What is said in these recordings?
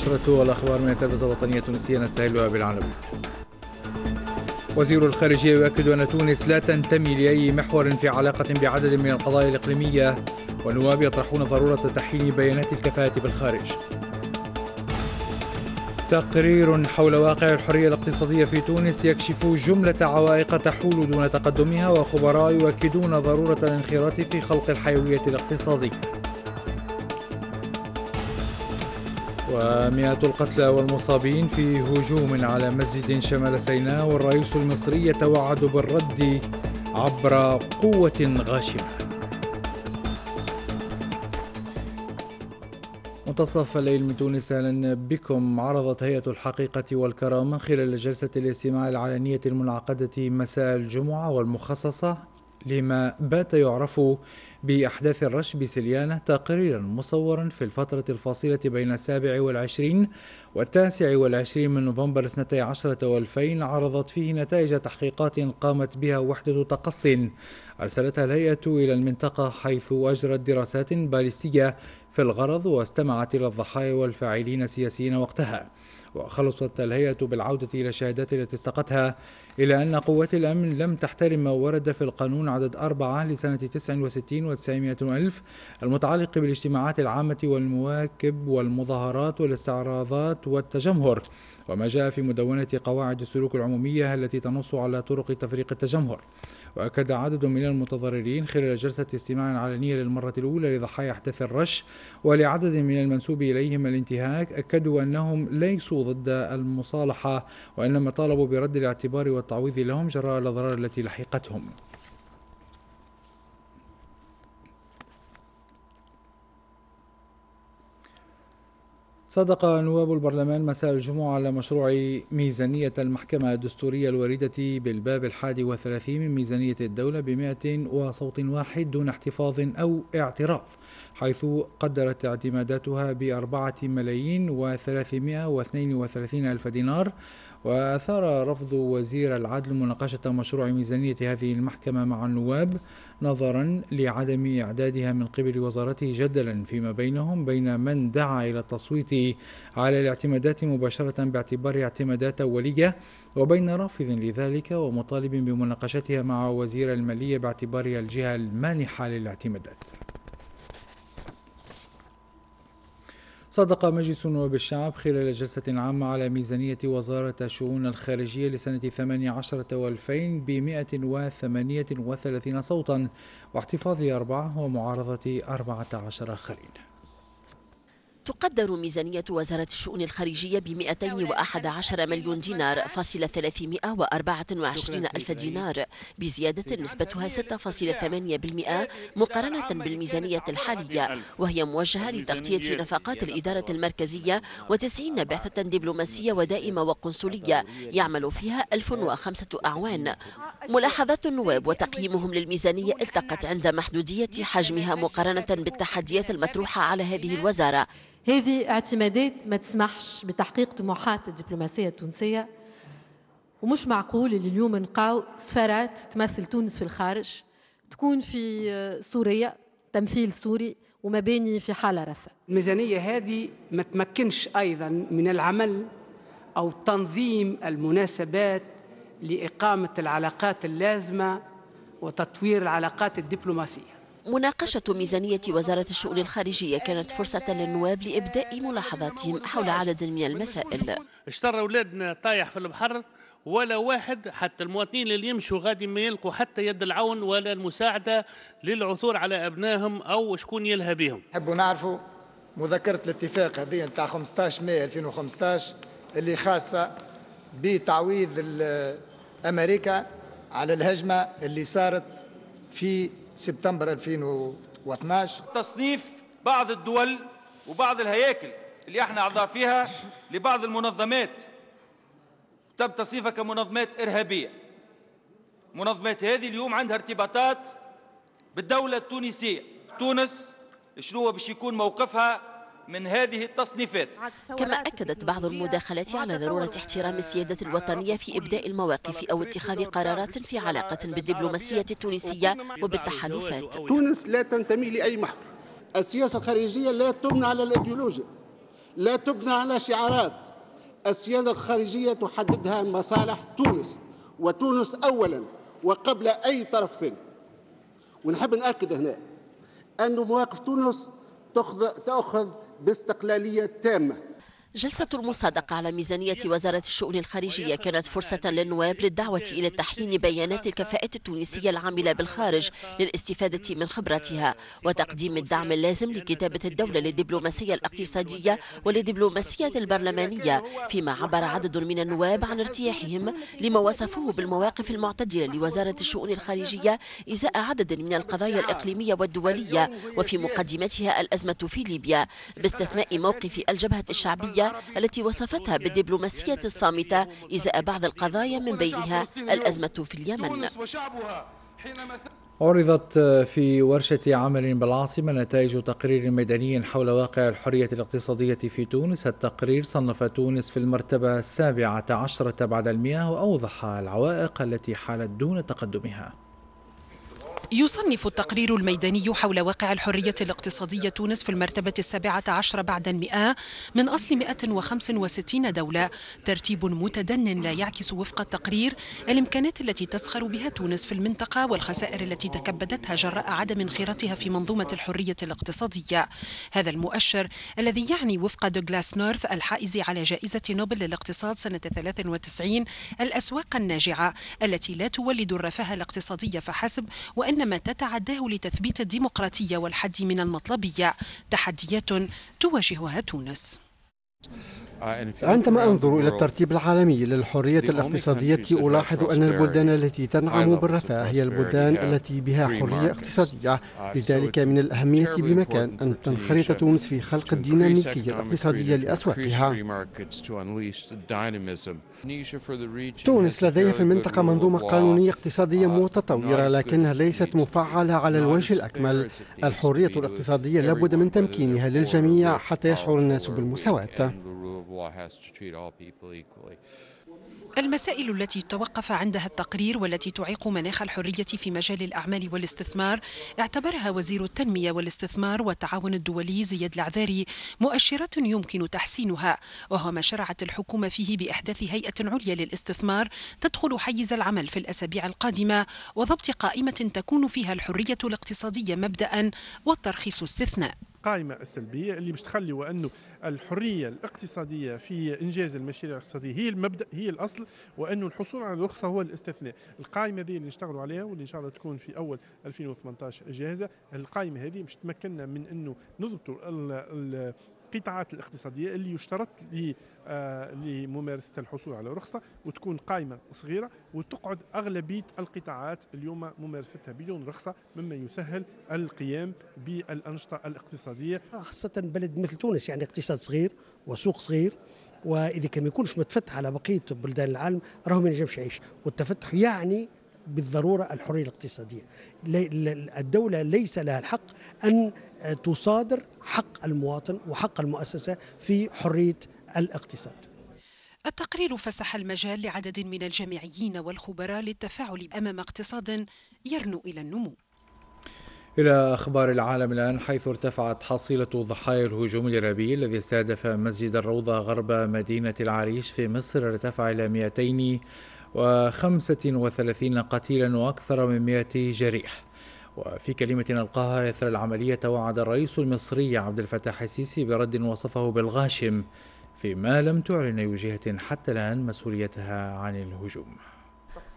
نشرة الأخبار من التلفزة الوطنية التونسية نستهلها بالعناوين وزير الخارجية يؤكد أن تونس لا تنتمي لأي محور في علاقة بعدد من القضايا الإقليمية والنواب يطرحون ضرورة تحيين بيانات الكفاءة بالخارج. تقرير حول واقع الحرية الاقتصادية في تونس يكشف جملة عوائق تحول دون تقدمها وخبراء يؤكدون ضرورة الانخراط في خلق الحيوية الاقتصادية. ومئات القتلى والمصابين في هجوم على مسجد شمال سيناء والرئيس المصري يتوعد بالرد عبر قوة غاشمة. منتصف الليل من تونس أهلا بكم. عرضت هيئة الحقيقة والكرامة خلال جلسة الاستماع العلنية المنعقدة مساء الجمعة والمخصصة لما بات يعرف بأحداث الرش بسليانة تقريرا مصورا في الفترة الفاصلة بين السابع والعشرين والتاسع والعشرين من نوفمبر 12 والفين عرضت فيه نتائج تحقيقات قامت بها وحدة تقص. أرسلتها الهيئة إلى المنطقة حيث أجرت دراسات باليستية في الغرض واستمعت إلى الضحايا والفاعلين السياسيين وقتها وخلصت الهيئة بالعودة إلى الشهادات التي استقتها إلى أن قوات الأمن لم تحترم ما ورد في القانون عدد أربعة لسنة 69 و900 ألف المتعلق بالاجتماعات العامة والمواكب والمظاهرات والاستعراضات والتجمهر. وما جاء في مدونة قواعد السلوك العمومية التي تنص على طرق تفريق التجمهر. وأكد عدد من المتضررين خلال جلسة استماع علنية للمرة الأولى لضحايا أحداث الرش ولعدد من المنسوب إليهم الانتهاك أكدوا أنهم ليسوا ضد المصالحة وإنما طالبوا برد الاعتبار والتعويض لهم جراء الأضرار التي لحقتهم. صدق نواب البرلمان مساء الجمعة على مشروع ميزانية المحكمة الدستورية الواردة بالباب الحادي والثلاثين من ميزانية الدولة بمائة وصوت واحد دون احتفاظ أو اعتراض حيث قدرت اعتماداتها بأربعة ملايين وثلاثمائة واثنين وثلاثين ألف دينار وأثار رفض وزير العدل مناقشة مشروع ميزانية هذه المحكمة مع النواب نظرا لعدم إعدادها من قبل وزارته جدلا فيما بينهم بين من دعا إلى التصويت على الاعتمادات مباشرة باعتبارها اعتمادات أولية وبين رافض لذلك ومطالب بمناقشتها مع وزير المالية باعتبارها الجهة المانحة للاعتمادات. صدق مجلس نواب الشعب خلال جلسة عامة على ميزانية وزارة الشؤون الخارجية لسنة 18 والفين ب 138 صوتا واحتفاظ أربعة ومعارضة 14 آخرين تقدر ميزانية وزارة الشؤون الخارجية ب 211 مليون دينار فاصلة 324 ألف دينار بزيادة نسبتها 6.8% مقارنة بالميزانية الحالية وهي موجهة لتغطية نفقات الإدارة المركزية و90 بعثة دبلوماسية ودائمة وقنصلية يعمل فيها 1005 أعوان. ملاحظات النواب وتقييمهم للميزانية التقت عند محدودية حجمها مقارنة بالتحديات المطروحة على هذه الوزارة. هذه اعتمادات ما تسمحش بتحقيق طموحات الدبلوماسية التونسية. ومش معقول اللي اليوم نلقاو سفارات تمثل تونس في الخارج تكون في سوريا تمثيل سوري ومباني في حالة رثة. الميزانية هذه ما تمكنش أيضا من العمل أو تنظيم المناسبات لإقامة العلاقات اللازمة وتطوير العلاقات الدبلوماسية. مناقشة ميزانية وزارة الشؤون الخارجية كانت فرصة للنواب لإبداء ملاحظاتهم حول عدد من المسائل. اشترى أولادنا طايح في البحر ولا واحد حتى المواطنين اللي يمشوا غادي ما يلقوا حتى يد العون ولا المساعدة للعثور على أبنائهم أو شكون يلهى بهم. نحبوا نعرفوا مذكرة الاتفاق هذه نتاع 15 مايو 2015 اللي خاصة بتعويض أمريكا على الهجمة اللي صارت في سبتمبر 2012 تصنيف بعض الدول وبعض الهياكل اللي إحنا أعضاء فيها لبعض المنظمات. تم تصنيفها كمنظمات إرهابية. منظمات هذه اليوم عندها ارتباطات بالدولة التونسية. تونس شنو باش يكون موقفها؟ من هذه التصنيفات. كما أكدت بعض المداخلات على ضرورة احترام السيادة الوطنية في إبداء المواقف أو اتخاذ قرارات في علاقة بالدبلوماسية التونسية وبالتحالفات. تونس لا تنتمي لأي محور السياسة الخارجية لا تبنى على الإيديولوجيا لا تبنى على شعارات. السيادة الخارجية تحددها مصالح تونس وتونس أولا وقبل أي طرف ثاني ونحب نأكد هنا أن مواقف تونس تأخذ باستقلالية تامة. جلسة المصادقة على ميزانية وزارة الشؤون الخارجية كانت فرصة للنواب للدعوة إلى تحيين بيانات الكفاءة التونسية العاملة بالخارج للاستفادة من خبراتها وتقديم الدعم اللازم لكتابة الدولة للدبلوماسية الاقتصادية وللدبلوماسية البرلمانية فيما عبر عدد من النواب عن ارتياحهم لما وصفوه بالمواقف المعتدلة لوزارة الشؤون الخارجية إزاء عدد من القضايا الإقليمية والدولية وفي مقدمتها الأزمة في ليبيا باستثناء موقف الجبهة الشعبية التي وصفتها بالدبلوماسية الصامتة إزاء بعض القضايا من بينها الأزمة في اليمن. عرضت في ورشة عمل بالعاصمة نتائج تقرير ميداني حول واقع الحرية الاقتصادية في تونس. التقرير صنف تونس في المرتبة السابعة عشرة بعد المئة وأوضح العوائق التي حالت دون تقدمها. يصنف التقرير الميداني حول واقع الحرية الاقتصادية تونس في المرتبة السابعة عشر بعد المئة من أصل 165 دولة. ترتيب متدن لا يعكس وفق التقرير الإمكانات التي تسخر بها تونس في المنطقة والخسائر التي تكبدتها جراء عدم انخراطها في منظومة الحرية الاقتصادية. هذا المؤشر الذي يعني وفق دوغلاس نورث الحائز على جائزة نوبل للاقتصاد سنة 93 الأسواق الناجعة التي لا تولد الرفاه الاقتصادي فحسب وأن إنما تتعداه لتثبيت الديمقراطية والحد من المطلبية. تحديات تواجهها تونس. عندما أنظر إلى الترتيب العالمي للحرية الاقتصادية ألاحظ أن البلدان التي تنعم بالرفاه هي البلدان التي بها حرية اقتصادية. لذلك من الأهمية بمكان أن تنخرط تونس في خلق الديناميكية الاقتصادية لأسواقها تونس لديها في المنطقة منظومة قانونية اقتصادية متطورة لكنها ليست مفعلة على الوجه الأكمل الحرية الاقتصادية لابد من تمكينها للجميع حتى يشعر الناس بالمساواة. المسائل التي توقف عندها التقرير والتي تعيق مناخ الحرية في مجال الأعمال والاستثمار اعتبرها وزير التنمية والاستثمار والتعاون الدولي زياد العذاري مؤشرات يمكن تحسينها وهو ما شرعت الحكومة فيه بإحداث هيئة عليا للاستثمار تدخل حيز العمل في الأسابيع القادمة وضبط قائمة تكون فيها الحرية الاقتصادية مبدأ والترخيص استثناء. القائمة السلبية اللي مش تخلي وأنه الحرية الاقتصادية في إنجاز المشاريع الاقتصادية هي المبدأ هي الأصل وأنه الحصول على الرخصة هو الاستثناء. القائمة دي اللي نشتغلوا عليها واللي إن شاء الله تكون في أول 2018 جاهزة القائمة هذه مش تمكننا من أنه نضبط القطاعات الاقتصادية اللي يشترط آه، لممارسة الحصول على رخصة وتكون قائمة صغيرة وتقعد أغلبية القطاعات اليوم ممارستها بدون رخصة مما يسهل القيام بالأنشطة الاقتصادية. خاصة بلد مثل تونس يعني اقتصاد صغير وسوق صغير وإذا كان ما يكونش متفتح على بقية بلدان العالم راهو ما ينجمش يعيش. والتفتح يعني بالضرورة الحرية الاقتصادية. الدولة ليس لها الحق أن تصادر حق المواطن وحق المؤسسة في حرية الاقتصاد. التقرير فسح المجال لعدد من الجامعيين والخبراء للتفاعل أمام اقتصاد يرنو إلى النمو. إلى أخبار العالم الآن حيث ارتفعت حصيلة ضحايا الهجوم الإرهابي الذي استهدف مسجد الروضة غرب مدينة العريش في مصر ارتفع إلى 235 قتيلا وأكثر من 100 جريح. وفي كلمة ألقاها إثر العملية توعد الرئيس المصري عبد الفتاح السيسي برد وصفه بالغاشم. فيما لم تعلن أي جهة حتى الآن مسؤوليتها عن الهجوم.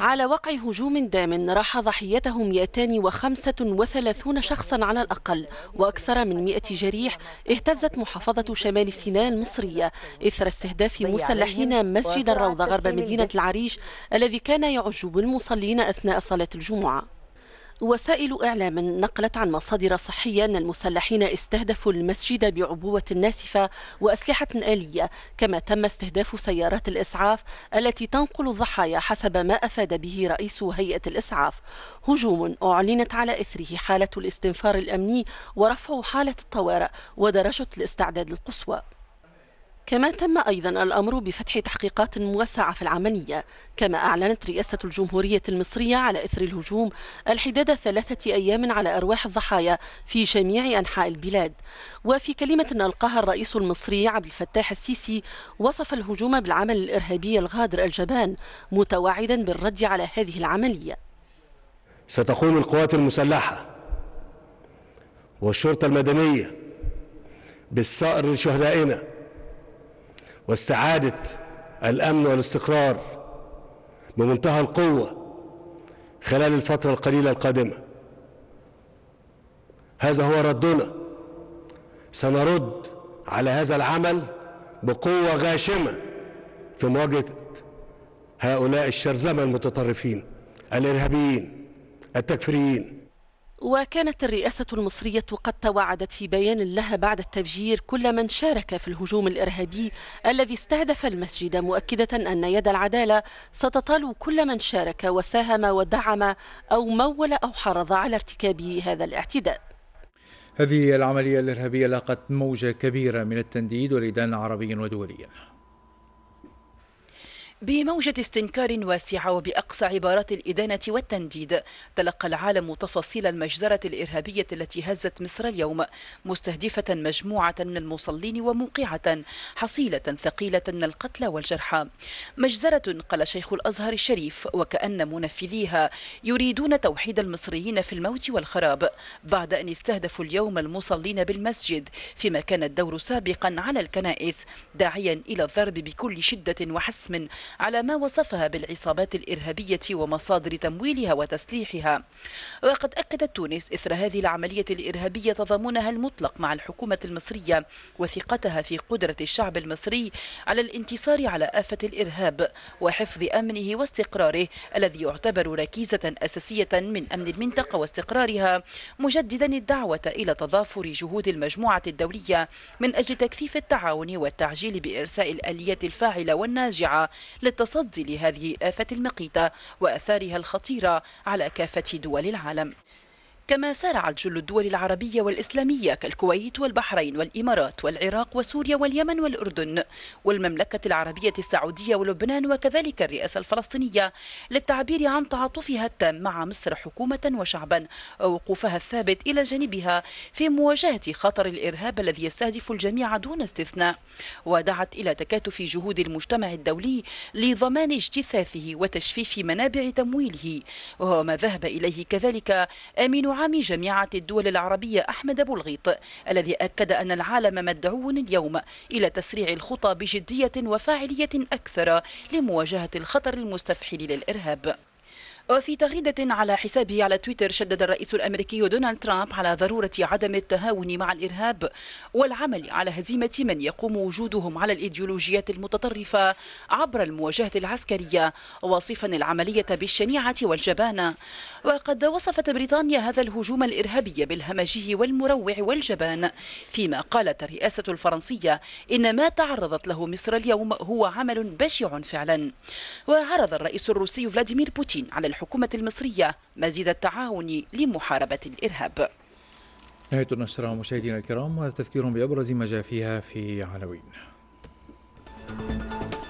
على وقع هجوم دام راح ضحيته 235 شخصا على الأقل وأكثر من 100 جريح اهتزت محافظة شمال سيناء المصرية إثر استهداف مسلحين مسجد الروضة غرب مدينة العريش الذي كان يعج بالمصلين أثناء صلاة الجمعة. وسائل إعلام نقلت عن مصادر صحية أن المسلحين استهدفوا المسجد بعبوة ناسفة وأسلحة آلية كما تم استهداف سيارات الإسعاف التي تنقل الضحايا حسب ما أفاد به رئيس هيئة الإسعاف. هجوم أعلنت على إثره حالة الاستنفار الأمني ورفع حالة الطوارئ ودرجة الاستعداد القصوى. كما تم أيضا الأمر بفتح تحقيقات موسعة في العملية كما أعلنت رئاسة الجمهورية المصرية على إثر الهجوم الحداد ثلاثة أيام على أرواح الضحايا في جميع أنحاء البلاد. وفي كلمة ألقاها الرئيس المصري عبد الفتاح السيسي وصف الهجوم بالعمل الإرهابي الغادر الجبان متوعدا بالرد على هذه العملية. ستقوم القوات المسلحة والشرطة المدنية بالثأر لشهدائنا واستعادة الأمن والاستقرار بمنتهى القوة خلال الفترة القليلة القادمة. هذا هو ردنا. سنرد على هذا العمل بقوة غاشمة في مواجهة هؤلاء الشرذمة المتطرفين الإرهابيين التكفيريين. وكانت الرئاسة المصرية قد توعدت في بيان لها بعد التفجير كل من شارك في الهجوم الإرهابي الذي استهدف المسجد مؤكدة أن يد العدالة ستطال كل من شارك وساهم ودعم أو مول أو حرض على ارتكاب هذا الاعتداء. هذه العملية الإرهابية لاقت موجة كبيرة من التنديد والإدانة عربيا ودوليا بموجة استنكار واسعة وبأقصى عبارات الإدانة والتنديد تلقى العالم تفاصيل المجزرة الإرهابية التي هزت مصر اليوم مستهدفة مجموعة من المصلين وموقعة حصيلة ثقيلة من القتلى والجرحى. مجزرة قال شيخ الأزهر الشريف وكأن منفذيها يريدون توحيد المصريين في الموت والخراب بعد أن استهدفوا اليوم المصلين بالمسجد فيما كان الدور سابقا على الكنائس داعيا إلى الضرب بكل شدة وحسم على ما وصفها بالعصابات الإرهابية ومصادر تمويلها وتسليحها. وقد أكدت تونس إثر هذه العملية الإرهابية تضامنها المطلق مع الحكومة المصرية وثقتها في قدرة الشعب المصري على الانتصار على آفة الإرهاب وحفظ أمنه واستقراره الذي يعتبر ركيزة أساسية من أمن المنطقة واستقرارها مجددا الدعوة إلى تضافر جهود المجموعة الدولية من أجل تكثيف التعاون والتعجيل بإرساء الآليات الفاعلة والناجعة للتصدي لهذه الآفة المقيتة وأثارها الخطيرة على كافة دول العالم. كما سارعت جل الدول العربية والإسلامية كالكويت والبحرين والإمارات والعراق وسوريا واليمن والأردن والمملكة العربية السعودية ولبنان وكذلك الرئاسة الفلسطينية للتعبير عن تعاطفها التام مع مصر حكومة وشعبا. ووقوفها الثابت إلى جانبها في مواجهة خطر الإرهاب الذي يستهدف الجميع دون استثناء. ودعت إلى تكاتف جهود المجتمع الدولي لضمان اجتثاثه وتشفيف منابع تمويله. وهو ما ذهب إليه كذلك أمين عام جامعة الدول العربية أحمد أبو الغيط الذي أكد أن العالم مدعو اليوم إلى تسريع الخطى بجدية وفاعلية أكثر لمواجهة الخطر المستفحل للإرهاب. وفي تغريدة على حسابه على تويتر شدد الرئيس الأمريكي دونالد ترامب على ضرورة عدم التهاون مع الإرهاب والعمل على هزيمة من يقوم وجودهم على الإيديولوجيات المتطرفة عبر المواجهة العسكرية واصفا العملية بالشنيعة والجبانة. وقد وصفت بريطانيا هذا الهجوم الإرهابي بالهمجي والمروع والجبان. فيما قالت الرئاسة الفرنسية إن ما تعرضت له مصر اليوم هو عمل بشع فعلا. وعرض الرئيس الروسي فلاديمير بوتين على الحكومة المصرية مزيد التعاون لمحاربة الإرهاب. نهاية النشرة مشاهدينا الكرام وهذا تذكير بأبرز ما جاء فيها في عناوين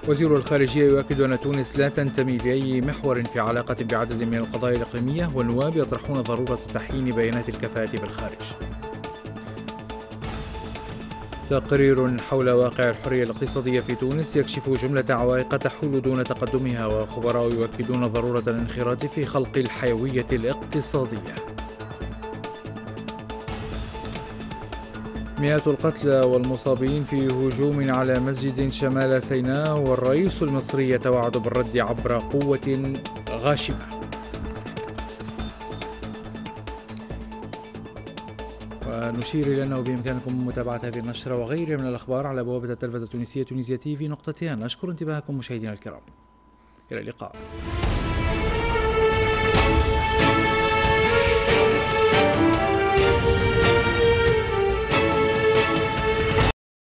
وزير الخارجية يؤكد أن تونس لا تنتمي لأي محور في علاقة بعدد من القضايا الإقليمية والنواب يطرحون ضرورة تحيين بيانات الكفاءة بالخارج. تقرير حول واقع الحرية الاقتصادية في تونس يكشف جملة عوائق تحول دون تقدمها وخبراء يؤكدون ضرورة الانخراط في خلق الحيوية الاقتصادية. مئات القتلى والمصابين في هجوم على مسجد شمال سيناء والرئيس المصري يتوعد بالرد عبر قوة غاشمة. ونشير إلى أنه بإمكانكم متابعة هذه النشرة وغيرها من الأخبار على بوابة التلفزة التونسية تونسية تي في نقطتين أشكر انتباهكم مشاهدينا الكرام. إلى اللقاء.